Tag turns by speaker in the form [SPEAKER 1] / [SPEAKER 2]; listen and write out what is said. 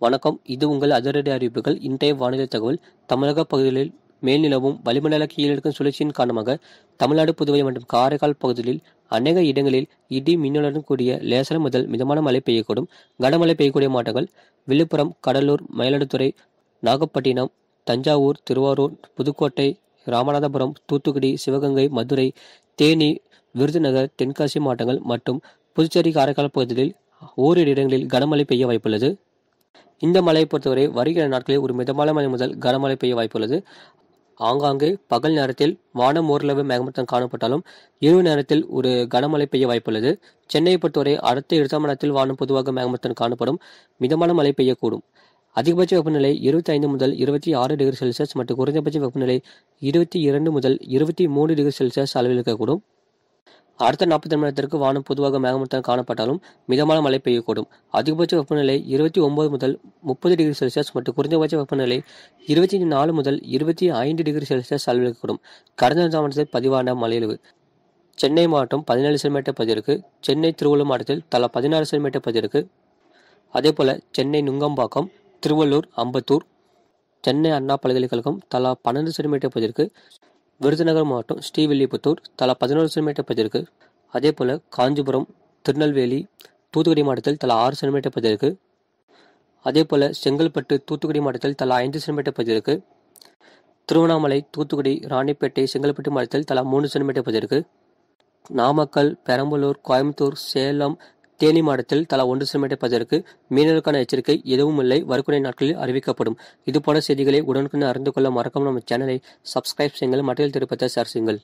[SPEAKER 1] வணக்கம். இது உங்கள் அதிரடி அறிவிப்புகள். இன்றைய வானிலை தகவல். தமிழக பகுதிகளில் மேல் நிலவும் வளிமண்டல கீழடுக்கு சுழற்சியின் காரணமாக தமிழ்நாடு புதுவை மற்றும் காரைக்கால் பகுதிகளில் அநேக இடங்களில் இடி மின்னலுடன் கூடிய லேசர் முதல் மிதமான மழை பெய்யக்கூடும். கனமழை பெய்யக்கூடிய மாவட்டங்கள் விழுப்புரம் கடலூர் மயிலாடுதுறை நாகப்பட்டினம் தஞ்சாவூர் திருவாரூர் புதுக்கோட்டை ராமநாதபுரம் தூத்துக்குடி சிவகங்கை மதுரை தேனி விருதுநகர் தென்காசி மாவட்டங்கள் மற்றும் புதுச்சேரி காரைக்கால் பகுதிகளில் ஓரிரு இடங்களில் கனமழை பெய்ய வாய்ப்புள்ளது. இந்த மழையை பொறுத்தவரை வருகிற நாட்களில் ஒரு மிதமான மழை முதல் கனமழை பெய்ய வாய்ப்புள்ளது. ஆங்காங்கே பகல் நேரத்தில் வானம் ஓரளவு மேகமூட்டம் காணப்பட்டாலும் இரவு நேரத்தில் ஒரு கனமழை பெய்ய வாய்ப்புள்ளது. சென்னையை பொறுத்தவரை அடுத்த இருபதாம் நேரத்தில் வானம் பொதுவாக மேகமூட்டம் காணப்படும். மிதமான மழை பெய்யக்கூடும். அதிகபட்ச வெப்பநிலை இருபத்தி ஐந்து முதல் இருபத்தி ஆறு டிகிரி செல்சியஸ் மற்றும் குறைந்தபட்ச வெப்பநிலை இருபத்தி இரண்டு முதல் இருபத்தி மூணு டிகிரி செல்சியஸ் அளவில் இருக்கக்கூடும். அடுத்த நாற்பத்தி மணி நேரத்திற்கு வானம் பொதுவாக மேகமூட்டம் காணப்பட்டாலும் மிதமான மழை பெய்யக்கூடும். அதிகபட்ச வெப்பநிலை இருபத்தி ஒன்பது முதல் முப்பது டிகிரி செல்சியஸ் மற்றும் குறைந்தபட்ச வெப்பநிலை இருபத்தி நாலு முதல் இருபத்தி ஐந்து டிகிரி செல்சியஸ் அளவிற்கக்கூடும் கடந்த மாவட்டத்தில் பதிவான மழையளவு. சென்னை மாவட்டம் பதினேழு சென்டிமீட்டர் பதிருக்கு சென்னை திருவள்ளூர் மாவட்டத்தில் தலா பதினாறு சென்டிமீட்டர் பதிருக்கு அதே போல சென்னை நுங்கம்பாக்கம் திருவள்ளூர் அம்பத்தூர் சென்னை அண்ணா பல்கலைக்கழகம் தலா பன்னெண்டு சென்டிமீட்டர் பதிருக்கு விருதுநகர் மாவட்டம் ஸ்ரீவில்லிபுத்தூர் தலா பதினோரு சென்டிமீட்டர் பதிருக்கு அதே போல காஞ்சிபுரம் திருநெல்வேலி தூத்துக்குடி மாவட்டத்தில் தலா ஆறு சென்டிமீட்டர் பதிருக்கு அதே போல செங்கல்பட்டு தூத்துக்குடி மாவட்டத்தில் தலா ஐந்து சென்டிமீட்டர் பதிருக்கு திருவண்ணாமலை தூத்துக்குடி ராணிப்பேட்டை செங்கல்பட்டு மாவட்டத்தில் தலா மூணு சென்டிமீட்டர் பதிருக்கு நாமக்கல் பெரம்பலூர் கோயம்புத்தூர் சேலம் தேனி மாவட்டத்தில் தலா ஒன்று சென்டிமீட்டர் பதிருக்கு மீனவருக்கான எச்சரிக்கை எதுவும் இல்லை. வருக்குறை நாட்களில் அறிவிக்கப்படும். இதுபோல செய்திகளை உடனுக்குடன் அறிந்து கொள்ள மறக்காமல் நம்ம சேனலை சப்ஸ்கிரைப் செய்யுங்கள். மற்றொரு திருப்பத்தை ஷேர் செய்யுங்கள்.